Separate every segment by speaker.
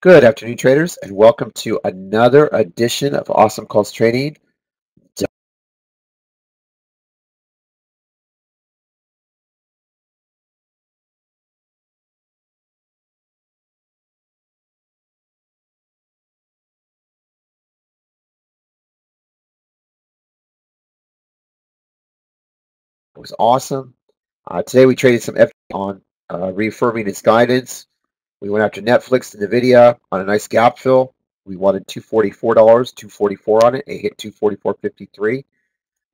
Speaker 1: Good afternoon, traders, and welcome to another edition of Awesome Calls Trading. It was awesome. Uh, today we traded some F on uh, reaffirming its guidance. We went after Netflix and NVIDIA on a nice gap fill. We wanted $244, 244 on it. It hit 244.53.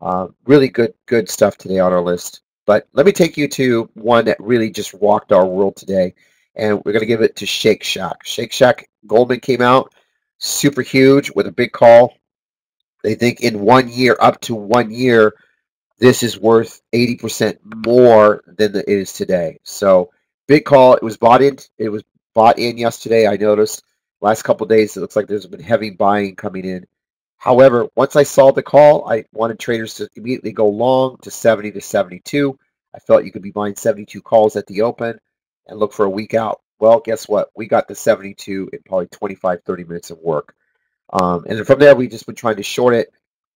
Speaker 1: Uh, really good, good stuff today on our list. But let me take you to one that really just rocked our world today. And we're going to give it to Shake Shack. Shake Shack, Goldman came out super huge with a big call. They think in one year, up to one year, this is worth 80% more than it is today. So big call. It was bought in. It was bought in yesterday. I noticed last couple days it looks like there's been heavy buying coming in. However, once I saw the call, I wanted traders to immediately go long to 70 to 72. I felt you could be buying 72 calls at the open and look for a week out. Well, guess what? We got the 72 in probably 25, 30 minutes of work. Um, and then from there, we've just been trying to short it.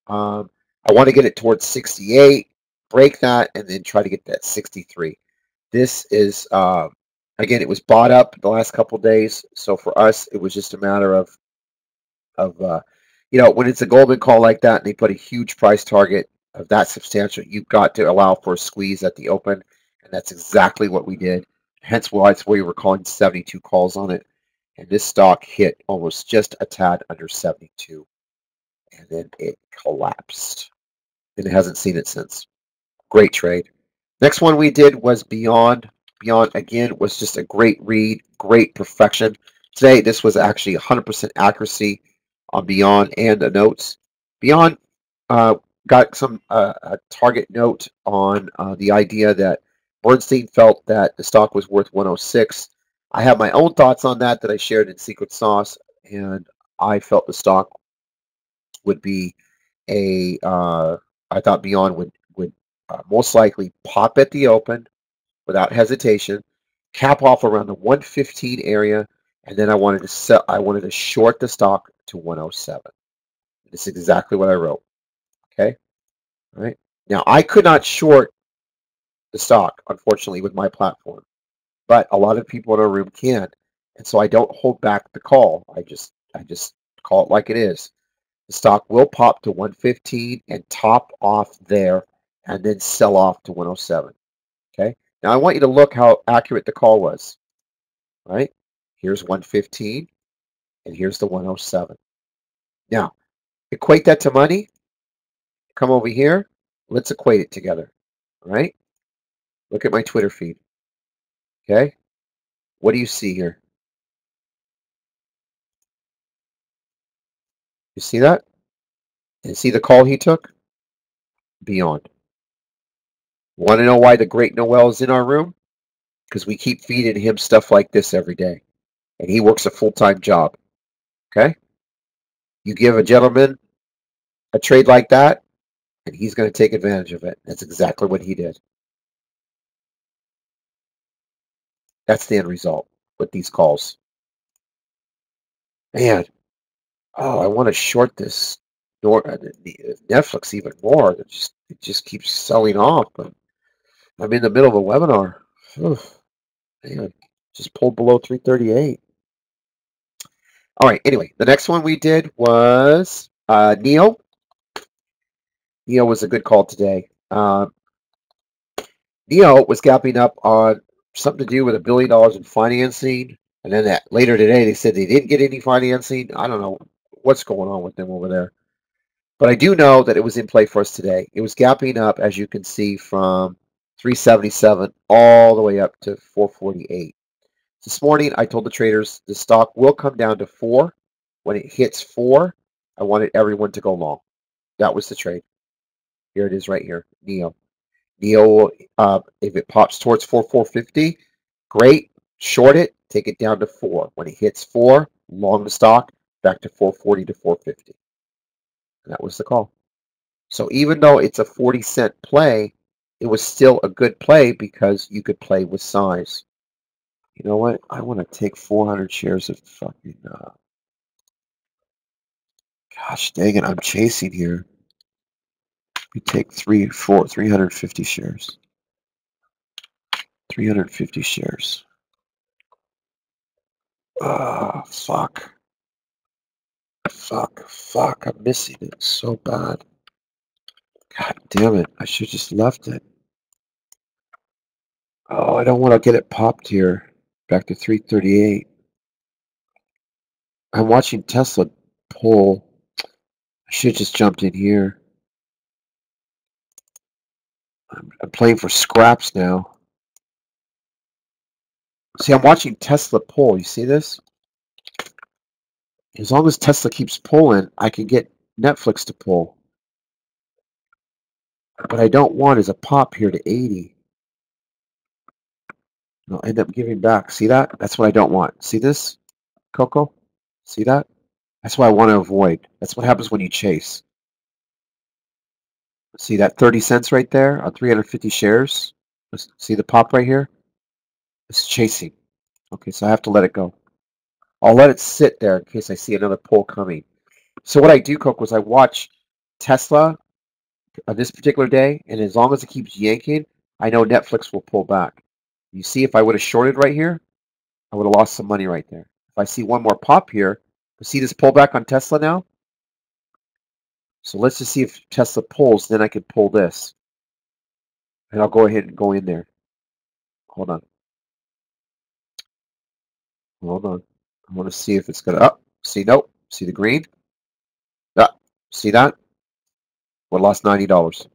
Speaker 1: Um, I want to get it towards 68, break that, and then try to get that 63. This is uh, again, it was bought up the last couple days. So for us, it was just a matter of, of uh, you know, when it's a Goldman call like that and they put a huge price target of that substantial, you've got to allow for a squeeze at the open. And that's exactly what we did. Hence why it's we were calling 72 calls on it. And this stock hit almost just a tad under 72. And then it collapsed. And it hasn't seen it since. Great trade. Next one we did was Beyond Beyond, again, was just a great read, great perfection. Today, this was actually 100% accuracy on Beyond and the notes. Beyond uh, got some uh, a target note on uh, the idea that Bernstein felt that the stock was worth 106. I have my own thoughts on that that I shared in Secret Sauce, and I felt the stock would be a. Uh, I thought Beyond would would uh, most likely pop at the open without hesitation, cap off around the 115 area, and then I wanted to sell. I wanted to short the stock to 107. This is exactly what I wrote. Okay, all right. Now I could not short the stock, unfortunately, with my platform, but a lot of people in our room can, and so I don't hold back the call. I just I just call it like it is. The stock will pop to 115 and top off there, and then sell off to 107. Okay. Now I want you to look how accurate the call was. Right? Here's 115 and here's the 107. Now, equate that to money. Come over here. Let's equate it together. All right? Look at my Twitter feed. Okay? What do you see here? You see that? And see the call he took? Beyond. Want to know why the great Noel is in our room? Because we keep feeding him stuff like this every day. And he works a full time job. Okay? You give a gentleman a trade like that, and he's going to take advantage of it. That's exactly what he did. That's the end result with these calls. Man, oh, I want to short this uh, Netflix even more. It just it just keeps selling off, but I'm in the middle of a webinar. Oof, just pulled below 338. All right, anyway, the next one we did was uh, Neil. NIO was a good call today. Uh, NIO was gapping up on something to do with a billion dollars in financing. And then that later today, they said they didn't get any financing. I don't know what's going on with them over there. But I do know that it was in play for us today. It was gapping up, as you can see, from 377 all the way up to 448. This morning, I told the traders the stock will come down to four. When it hits four, I wanted everyone to go long. That was the trade. Here it is right here, NIO. NIO, uh, if it pops towards 4450, great. Short it, take it down to four. When it hits four, long the stock, back to 440 to 450. And that was the call. So even though it's a 40 cent play, it was still a good play because you could play with size. You know what? I want to take 400 shares of fucking. Uh, gosh dang it! I'm chasing here. We take three, four, 350 shares. 350 shares. Ah, fuck. Fuck, fuck, I'm missing it so bad. God damn it, I should just left it. Oh, I don't want to get it popped here. Back to 338. I'm watching Tesla pull. I should have just jumped in here. I'm, I'm playing for scraps now. See, I'm watching Tesla pull. You see this? As long as Tesla keeps pulling, I can get Netflix to pull. What I don't want is a pop here to 80. And I'll end up giving back. See that? That's what I don't want. See this, Coco? See that? That's what I want to avoid. That's what happens when you chase. See that 30 cents right there on 350 shares? See the pop right here? It's chasing. Okay, so I have to let it go. I'll let it sit there in case I see another pull coming. So what I do, Coco, is I watch Tesla on this particular day, and as long as it keeps yanking, I know Netflix will pull back. You see, if I would have shorted right here, I would have lost some money right there. If I see one more pop here, see this pullback on Tesla now? So let's just see if Tesla pulls, then I can pull this. And I'll go ahead and go in there. Hold on. Hold on. I want to see if it's going to up. See, nope. See the green? Ah, see that? We lost $90.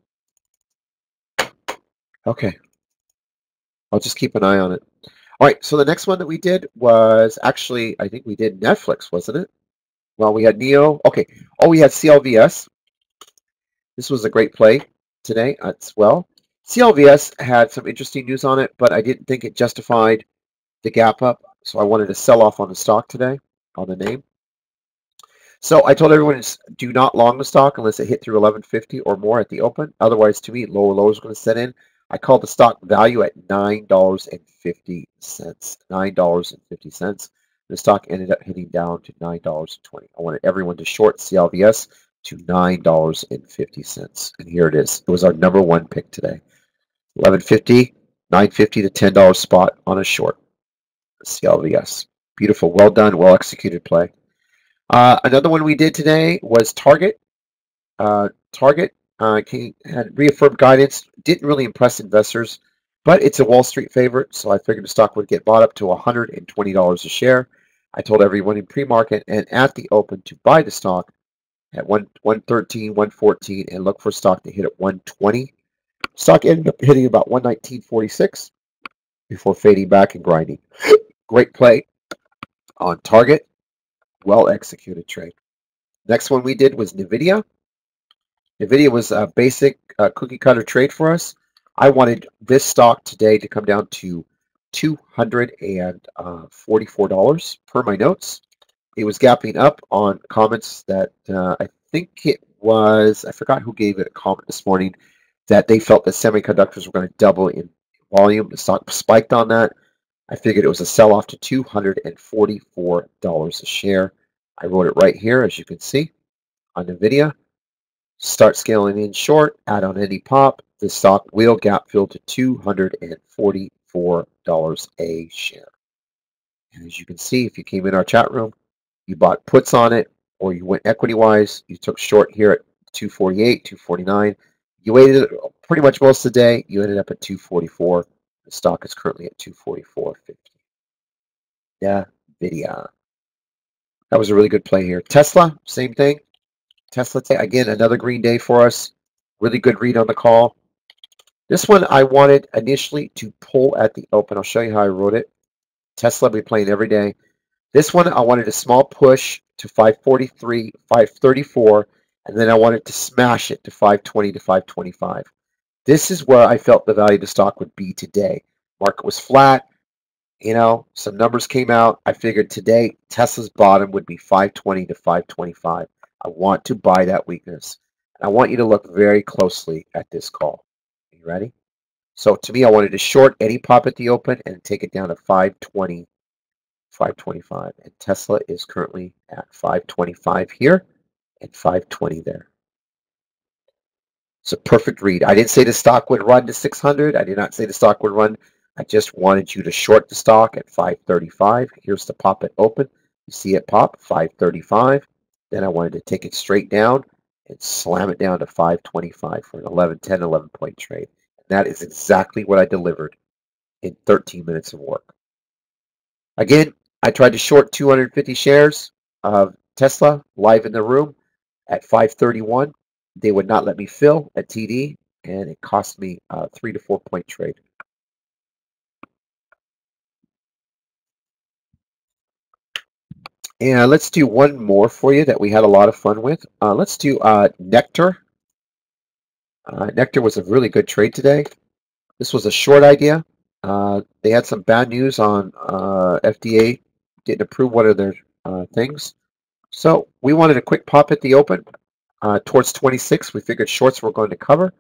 Speaker 1: Okay. I'll just keep an eye on it. All right, so the next one that we did was actually, I think we did Netflix, wasn't it? Well, we had NIO. Okay. Oh, we had CLVS. This was a great play today as well. CLVS had some interesting news on it, but I didn't think it justified the gap up. So I wanted to sell off on the stock today, on the name. So I told everyone do not long the stock unless it hit through 1150 or more at the open. Otherwise, to me, lower lows are going to set in. I called the stock value at $9.50. $9.50. The stock ended up hitting down to $9.20. I wanted everyone to short CLVS to $9.50. And here it is. It was our number one pick today. 1150 950 to $10 spot on a short. CLVS. Beautiful. Well done. Well executed play. Uh, another one we did today was Target. Uh, Target uh, had reaffirmed guidance. Didn't really impress investors, but it's a Wall Street favorite, so I figured the stock would get bought up to $120 a share. I told everyone in pre-market and at the open to buy the stock at 113, 114, and look for stock to hit at 120. Stock ended up hitting about 119.46 before fading back and grinding. Great play on target. Well executed trade. Next one we did was NVIDIA. NVIDIA was a basic uh, cookie cutter trade for us. I wanted this stock today to come down to $244 per my notes. It was gapping up on comments that uh, I think it was, I forgot who gave it a comment this morning, that they felt that semiconductors were going to double in volume. The stock spiked on that. I figured it was a sell off to $244 a share. I wrote it right here, as you can see on NVIDIA. Start scaling in short, add on any pop. The stock will gap fill to $244 a share. And as you can see, if you came in our chat room, you bought puts on it, or you went equity wise, you took short here at 248, 249. You waited pretty much most of the day. You ended up at 244. The stock is currently at 244.50. Yeah, video. That was a really good play here. Tesla, same thing. Tesla, again, another green day for us. Really good read on the call. This one I wanted initially to pull at the open. I'll show you how I wrote it. Tesla, we playing every day. This one, I wanted a small push to 543, 534, and then I wanted to smash it to 520 to 525. This is where I felt the value of the stock would be today. Market was flat. You know, some numbers came out. I figured today Tesla's bottom would be 520 to 525. I want to buy that weakness. I want you to look very closely at this call. Are you ready? So to me, I wanted to short any pop at the open and take it down to 520, 525. And Tesla is currently at 525 here and 520 there. It's a perfect read. I didn't say the stock would run to 600. I did not say the stock would run. I just wanted you to short the stock at 535. Here's the pop it open. You see it pop, 535. Then I wanted to take it straight down and slam it down to 525 for an 11, 10, 11 point trade. And that is exactly what I delivered in 13 minutes of work. Again, I tried to short 250 shares of Tesla live in the room at 531. They would not let me fill at TD, and it cost me a three to four point trade. And let's do one more for you that we had a lot of fun with. Uh, let's do uh, Nektar. Uh, Nektar was a really good trade today. This was a short idea. Uh, they had some bad news on uh, FDA didn't approve one of their uh, things. So we wanted a quick pop at the open towards 26. We figured shorts were going to cover.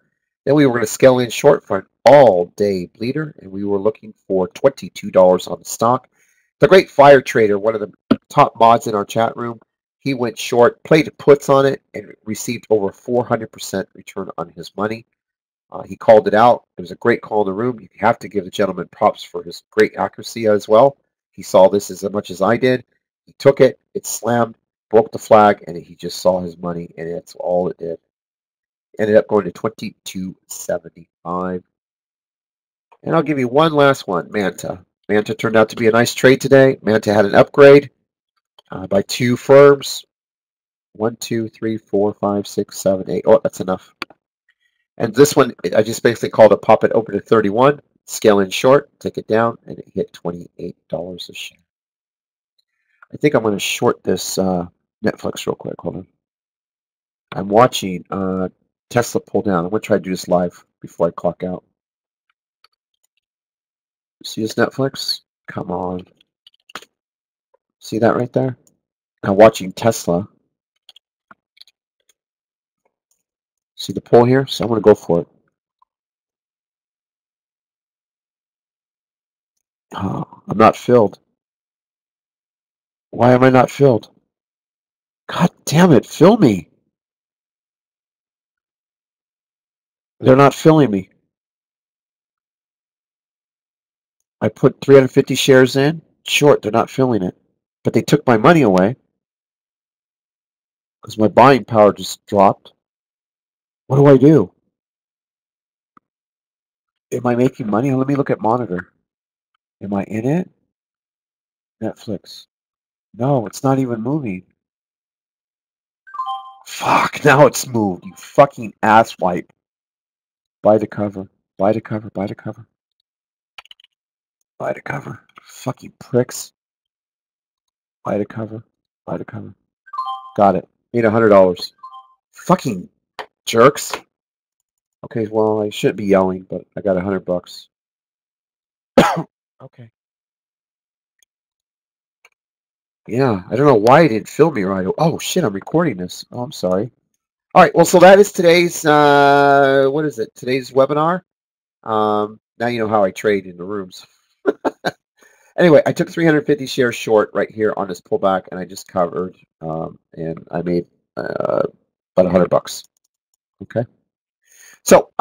Speaker 1: Then we were going to scale in short for an all-day bleeder, and we were looking for $22 on the stock. The great fire trader, one of the top mods in our chat room. He went short, played puts on it, and received over 400% return on his money. Uh, he called it out. It was a great call in the room. You have to give the gentleman props for his great accuracy as well. He saw this as much as I did. He took it, it slammed, broke the flag, and he just saw his money, and that's all it did. Ended up going to 22.75. And I'll give you one last one, Manta. Manta turned out to be a nice trade today. Manta had an upgrade uh, by two firms. One, two, three, four, five, six, seven, eight. Oh, that's enough. And this one, I just basically called a pop it open at 31, scale in short, take it down, and it hit $28 a share. I think I'm going to short this uh, Netflix real quick. Hold on. I'm watching uh, Tesla pull down. I'm going to try to do this live before I clock out. See this Netflix? Come on. See that right there? Now watching Tesla. See the pull here? So I'm going to go for it. Oh, I'm not filled. Why am I not filled? God damn it, fill me. They're not filling me. I put 350 shares in. Short, they're not filling it. But they took my money away. Because my buying power just dropped. What do I do? Am I making money? Let me look at monitor. Am I in it? Netflix. No, it's not even moving. Fuck, now it's moved. You fucking asswipe. Buy the cover. Buy the cover. Buy the cover. Buy the cover. Fucking pricks. Buy the cover. Buy the cover. Got it. Made a hundred dollars. Fucking jerks. Okay, well I shouldn't be yelling, but I got a hundred bucks. okay. Yeah, I don't know why it didn't film me right. Oh shit, I'm recording this. Oh, I'm sorry. All right, well, so that is today's. Uh, what is it? Today's webinar. Um, now you know how I trade in the rooms. Anyway, I took 350 shares short right here on this pullback, and I just covered, um, and I made uh, about 100 bucks. Okay. So